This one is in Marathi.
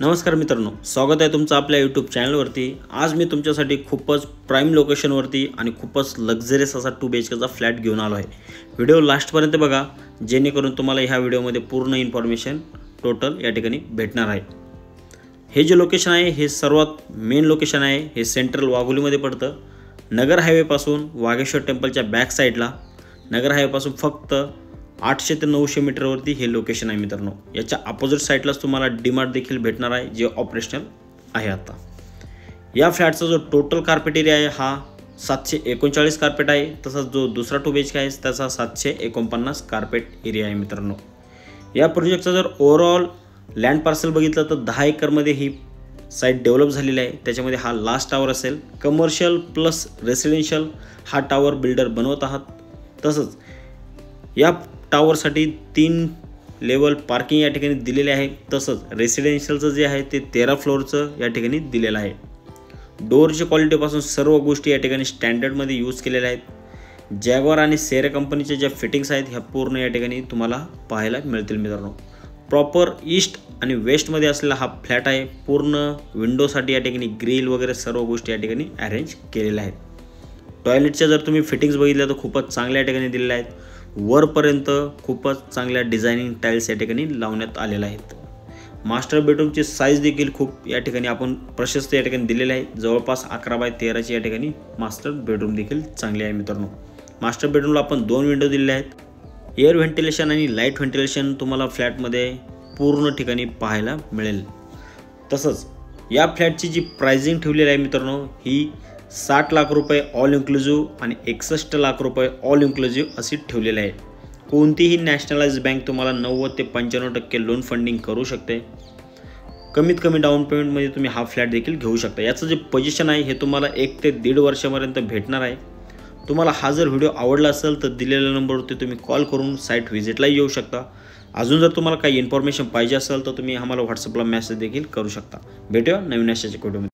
नमस्कार मित्रांनो स्वागत आहे तुमचं आपल्या यूट्यूब चॅनलवरती आज मी तुमच्यासाठी खूपच प्राईम लोकेशनवरती आणि खूपच लक्झरियस असा टू बी एच केचा फ्लॅट घेऊन आलो आहे. व्हिडिओ लास्टपर्यंत बघा जेणेकरून तुम्हाला ह्या व्हिडिओमध्ये पूर्ण इन्फॉर्मेशन टोटल या ठिकाणी भेटणार आहे. हे जे लोकेशन आहे हे सर्वात मेन लोकेशन आहे हे सेंट्रल वाघोलीमध्ये पडतं. नगर हायवेपासून वाघेश्वर टेम्पलच्या बॅक साईडला नगर हायवेपासून फक्त आठशे ते नऊशे मीटरवरती हे लोकेशन आहे मित्रांनो. याच्या अपोजिट साईडलाच तुम्हाला डिमार्ट देखील भेटणार आहे जे ऑपरेशनल आहे आता. या फ्लॅटचा जो टोटल कार्पेट एरिया आहे हा सातशे एकोणचाळीस कार्पेट आहे. तसाच जो दुसरा टू बेच आहे त्याचा सातशे एकोणपन्नास कार्पेट एरिया आहे मित्रांनो. या प्रोजेक्टचा जर ओव्हरऑल लँड पार्सल बघितलं तर दहा एकरमध्ये ही साईट डेव्हलप झालेली आहे. त्याच्यामध्ये हा लास्ट टावर असेल. कमर्शियल प्लस रेसिडेन्शियल हा टावर बिल्डर बनवत आहात. तसंच या टावरसाठी तीन लेवल पार्किंग या ठिकाणी दिलेले आहे. तसंच रेसिडेन्शियलचं जे आहे ते तेरा फ्लोअरचं या ठिकाणी दिलेलं आहे. डोअरच्या क्वालिटीपासून सर्व गोष्टी या ठिकाणी स्टँडर्डमध्ये यूज केलेल्या आहेत. जॅगवार आणि सेरा कंपनीच्या ज्या फिटिंग्स आहेत ह्या पूर्ण या ठिकाणी तुम्हाला पाहायला मिळतील मित्रांनो. प्रॉपर ईस्ट आणि वेस्टमध्ये असलेला हा फ्लॅट आहे. पूर्ण विंडोसाठी या ठिकाणी ग्रिल वगैरे सर्व गोष्टी या ठिकाणी अरेंज केलेल्या आहेत. टॉयलेटच्या जर तुम्ही फिटिंग्स बघितल्या तर खूपच चांगल्या या ठिकाणी दिलेल्या आहेत. वरपर्यंत खूपच चांगल्या डिझायनिंग टाईल्स या ठिकाणी लावण्यात आलेल्या आहेत. मास्टर बेडरूमची साईज देखील खूप या ठिकाणी आपण प्रशस्त या ठिकाणी दिलेले आहे. जवळपास अकरा बाय तेराची या ठिकाणी मास्टर बेडरूम देखील चांगली आहे मित्रांनो. मास्टर बेडरूमला आपण दोन विंडो दिलेले आहेत. एअर व्हेंटिलेशन आणि लाइट व्हेंटिलेशन तुम्हाला फ्लॅटमध्ये पूर्ण ठिकाणी पाहायला मिळेल. तसंच या फ्लॅटची जी प्रायझिंग ठेवलेली आहे मित्रांनो ही साठ लाख रुपये ऑल इन्क्लुझिव्ह आणि एकसष्ट लाख रुपये ऑल इन्क्लुझिव्ह अशी ठेवलेली आहे कोणतीही नॅशनलाइज बँक तुम्हाला नव्वद ते पंच्याण्णव टक्के लोन फंडिंग करू शकते. कमीत कमी डाऊन पेमेंटमध्ये तुम्ही हा फ्लॅट देखील घेऊ शकता. याचं जे पोजिशन आहे हे तुम्हाला एक ते दीड वर्षापर्यंत भेटणार आहे. तुम्हाला हा जर व्हिडिओ आवडला असेल तर दिलेल्या नंबरवरती तुम्ही कॉल करून साईट व्हिजिटला येऊ शकता. अजून जर तुम्हाला काही इन्फॉर्मेशन पाहिजे असेल तर तुम्ही आम्हाला व्हॉट्सअपला मेसेज देखील करू शकता. भेटूया नवीन अशाच्या व्हिडिओमध्ये